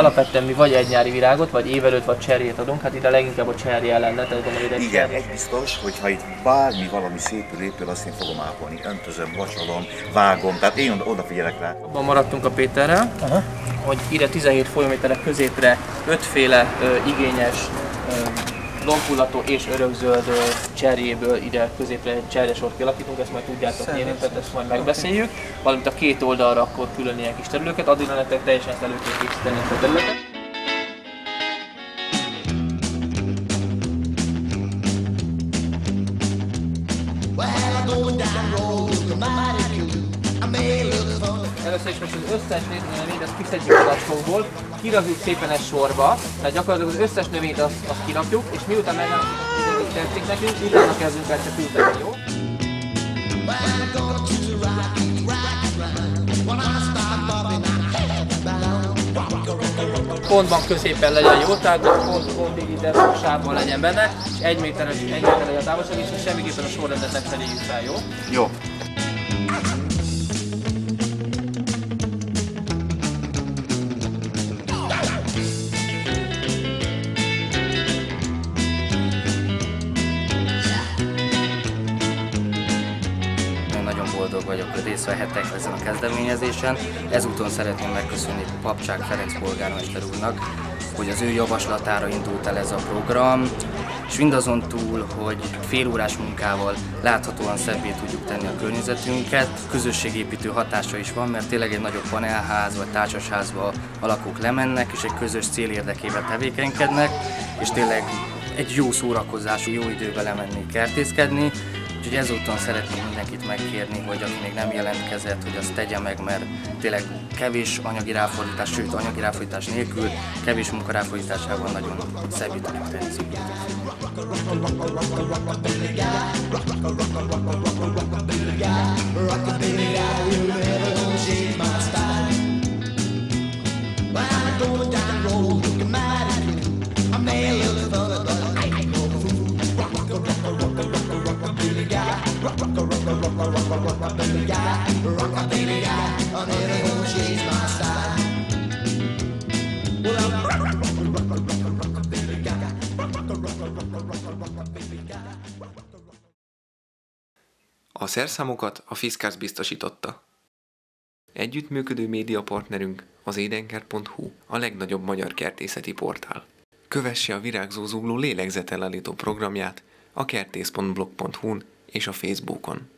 alapvetően mi vagy egy nyári virágot, vagy évelőt, vagy cserjét adunk, hát ide leginkább a cserje lenne, tehát gondolom egy Igen, egy biztos, hogy ha itt bármi valami szépül épül, azt én fogom ápolni. Öntözöm, vacsolom, vágom, tehát én oda- odafigyelek rá. Abban maradtunk a Péterrel, Aha. hogy ide 17 folyóméterek középre ötféle ö, igényes ö, lombhullató és örökzöld ö, cserjéből ide középre egy cserjesort kialakítunk, ezt majd tudjátok nyerni, tehát ezt majd megbeszéljük, valamint a két oldalra akkor külön ilyen kis terülőket, addigra nektek teljesen elő kell készíteni ezt a területet. Először is most az összes növényt azt kiszedjük a zacskóból, kirakjuk szépen egy sorba, tehát gyakorlatilag az összes növényt azt, azt kirakjuk, és miután hogy tetszik nekünk, utána kezdünk el csak ültetni, jó? Pontban középen legyen jó, tehát pont, pontig ide sávban legyen benne, és egy méteres, egy méter legyen a távolság, és semmiképpen a sorrendet ne cseréljük fel, jó? Jó. Nagyon boldog vagyok, hogy részt vehetek ezen a kezdeményezésen. Ezúton szeretném megköszönni Papcsák Ferenc polgármester úrnak, hogy az ő javaslatára indult el ez a program, és mindazon túl, hogy félórás munkával láthatóan szebbé tudjuk tenni a környezetünket. Közösségépítő hatása is van, mert tényleg egy nagyobb panelház vagy társasházba a lakók lemennek, és egy közös cél érdekében tevékenykednek, és tényleg egy jó szórakozású, jó időben lemenni kertészkedni, Úgyhogy ezúton szeretném mindenkit megkérni, hogy aki még nem jelentkezett, hogy azt tegye meg, mert tényleg kevés anyagi ráfordítás, sőt anyagi ráfordítás nélkül, kevés munkaráfordításával nagyon szebbé tudjuk tenni. A szerszámokat a Fiszkász biztosította. Együttműködő médiapartnerünk az édenkert.hu, a legnagyobb magyar kertészeti portál. Kövesse a virágzó zugló lélegzetelállító programját a kertész.blog.hu-n és a Facebookon.